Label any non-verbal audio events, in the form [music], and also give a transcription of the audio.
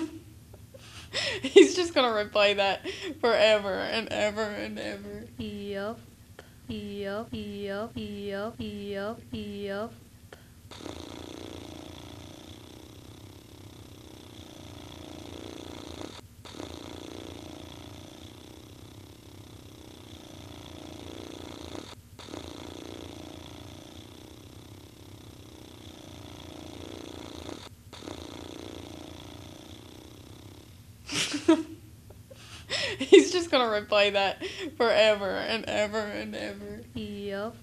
[laughs] He's just gonna replay that forever and ever and ever. Yup. Yup. Yup. Yup. Yup. Yup. [laughs] He's just gonna replay that forever and ever and ever. Yup.